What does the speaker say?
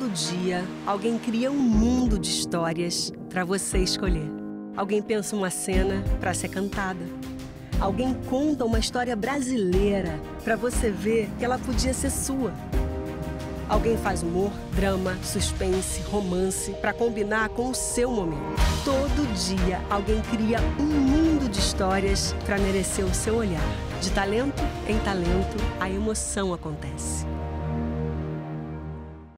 Todo dia, alguém cria um mundo de histórias para você escolher. Alguém pensa uma cena para ser cantada. Alguém conta uma história brasileira para você ver que ela podia ser sua. Alguém faz humor, drama, suspense, romance para combinar com o seu momento. Todo dia, alguém cria um mundo de histórias para merecer o seu olhar. De talento em talento, a emoção acontece.